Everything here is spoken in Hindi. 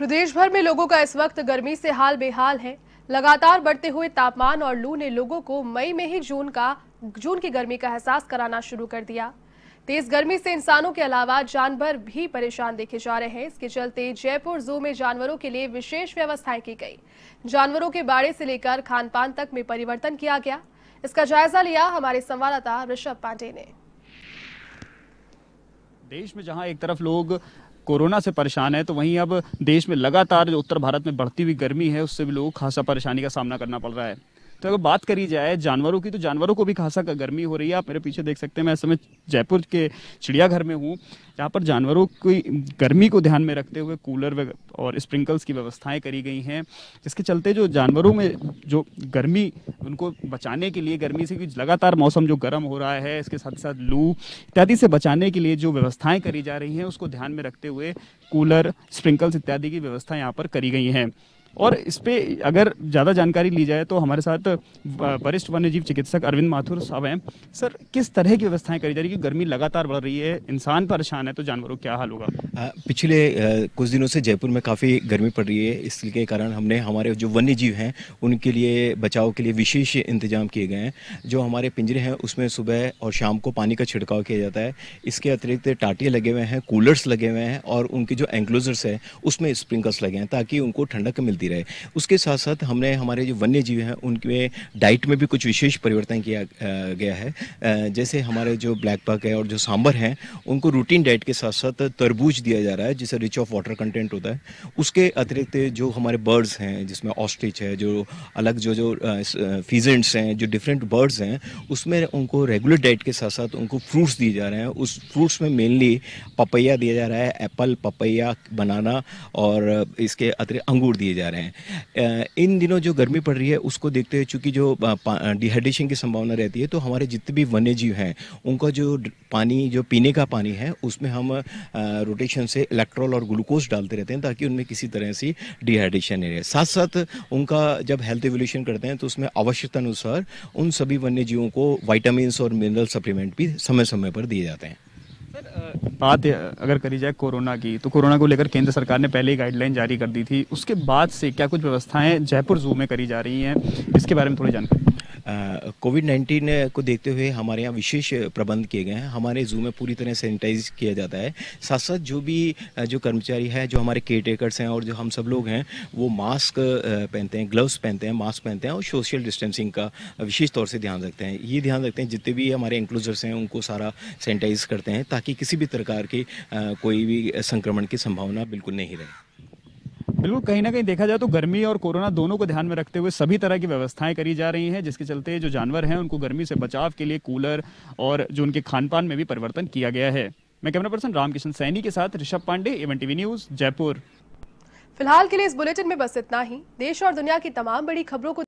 प्रदेश भर में लोगों का इस वक्त गर्मी से हाल बेहाल है। लगातार बढ़ते हुए तापमान और लू ने लोगों को मई में ही जून का, जून की गर्मी का एहसास कराना शुरू कर दिया। तेज गर्मी से इंसानों के अलावा जानवर भी परेशान देखे जा रहे हैं। इसके चलते जयपुर जू में जानवरों के लिए विशेष व्यवस्थाएँ की गई। जानवरों के बाड़े से लेकर खान पान तक में परिवर्तन किया गया। इसका जायजा लिया हमारे संवाददाता ऋषभ पांडे ने। देश में जहाँ एक तरफ़ लोग कोरोना से परेशान है तो वहीं अब देश में लगातार जो उत्तर भारत में बढ़ती हुई गर्मी है, उससे भी लोगों को खासा परेशानी का सामना करना पड़ रहा है। तो अगर बात करी जाए जानवरों की तो जानवरों को भी खासा गर्मी हो रही है। आप मेरे पीछे देख सकते हैं, मैं समय जयपुर के चिड़ियाघर में हूँ, जहाँ पर जानवरों की गर्मी को ध्यान में रखते हुए कूलर और स्प्रिंकल्स की व्यवस्थाएँ करी गई हैं, जिसके चलते जो जानवरों में जो गर्मी, उनको बचाने के लिए, गर्मी से लगातार मौसम जो गर्म हो रहा है, इसके साथ साथ लू इत्यादि से बचाने के लिए जो व्यवस्थाएँ करी जा रही हैं, उसको ध्यान में रखते हुए कूलर, स्प्रिंकल्स इत्यादि की व्यवस्था यहाँ पर करी गई हैं। और इस पे अगर ज़्यादा जानकारी ली जाए तो हमारे साथ वरिष्ठ वन्य जीव चिकित्सक अरविंद माथुर साहब हैं। सर, किस तरह की व्यवस्थाएँ करी जा रही है? गर्मी लगातार बढ़ रही है, इंसान परेशान है तो जानवरों क्या हाल होगा? पिछले कुछ दिनों से जयपुर में काफ़ी गर्मी पड़ रही है। इसके कारण हमने, हमारे जो वन्य जीव हैं, उनके लिए, बचाव के लिए विशेष इंतज़ाम किए गए हैं। जो हमारे पिंजरे हैं, उसमें सुबह और शाम को पानी का छिड़काव किया जाता है। इसके अतिरिक्त टाटियाँ लगे हुए हैं, कूलर्स लगे हुए हैं और उनके जो एंक्लोजर्स है, उसमें स्प्रिंकल्स लगे हैं, ताकि उनको ठंडक मिलती रहे उसके साथ साथ हमने, हमारे जो वन्य जीव हैं, उनके डाइट में भी कुछ विशेष परिवर्तन किया गया है। जैसे हमारे जो ब्लैक पक है और जो सांबर हैं, उनको रूटीन डाइट के साथ साथ तरबूज दिया जा रहा है जिससे रिच ऑफ़ वाटर कंटेंट होता है। उसके अतिरिक्त जो हमारे बर्ड्स हैं, जिसमें ऑस्ट्रिच है, जो अलग जो जो फीजेंट्स हैं, जो डिफरेंट बर्ड्स हैं, उसमें उनको रेगुलर डाइट के साथ साथ उनको फ्रूट्स दिए जा रहे हैं। उस फ्रूट्स में मेनली पपैया दिया जा रहा है एप्पल पपैया बनाना और इसके अतिरिक्त अंगूर दिए जा रहे हैं। इन दिनों जो गर्मी पड़ रही है, उसको देखते हुए चूँकि जो डिहाइड्रेशन की संभावना रहती है तो हमारे जितने भी वन्य जीव हैं, उनका जो पानी, जो पीने का पानी है, उसमें हम रोटेशन से इलेक्ट्रॉल और ग्लूकोज डालते रहते हैं, ताकि उनमें किसी तरह से डिहाइड्रेशन नहीं रहे। साथ साथ उनका जब हेल्थ एवोल्यूशन करते हैं तो उसमें आवश्यकता अनुसार उन सभी वन्य जीवों को वाइटामिन और मिनरल सप्लीमेंट भी समय समय पर दिए जाते हैं। बात अगर करी जाए कोरोना की तो कोरोना को लेकर केंद्र सरकार ने पहले ही गाइडलाइन जारी कर दी थी। उसके बाद से क्या कुछ व्यवस्थाएँ जयपुर जू में करी जा रही हैं? इसके बारे में थोड़ी जानकारी। कोविड नाइन्टीन को देखते हुए हमारे यहाँ विशेष प्रबंध किए गए हैं। हमारे जू में पूरी तरह सैनिटाइज किया जाता है। साथ साथ जो भी जो कर्मचारी है, जो हमारे केयर टेकर्स हैं और जो हम सब लोग हैं, वो मास्क पहनते हैं, ग्लव्स पहनते हैं, मास्क पहनते हैं और सोशल डिस्टेंसिंग का विशेष तौर से ध्यान रखते हैं। ये ध्यान रखते हैं जितने भी हमारे इंक्लूजर्स हैं, उनको सारा सैनिटाइज करते हैं ताकि किसी भी प्रकार की कोई भी संक्रमण की संभावना बिल्कुल नहीं रहे। बिल्कुल, कहीं ना कहीं देखा जाए तो गर्मी और कोरोना दोनों को ध्यान में रखते हुए सभी तरह की व्यवस्थाएँ करी जा रही हैं, जिसके चलते जो जानवर हैं, उनको गर्मी से बचाव के लिए कूलर और जो उनके खान पान में भी परिवर्तन किया गया है। मैं कैमरा पर्सन रामकिशन सैनी के साथ Rishabh Pandey A one TV news, Jaipur. फ़िलहाल के लिए इस बुलेटिन में बस इतना ही। देश और दुनिया की तमाम बड़ी खबरों को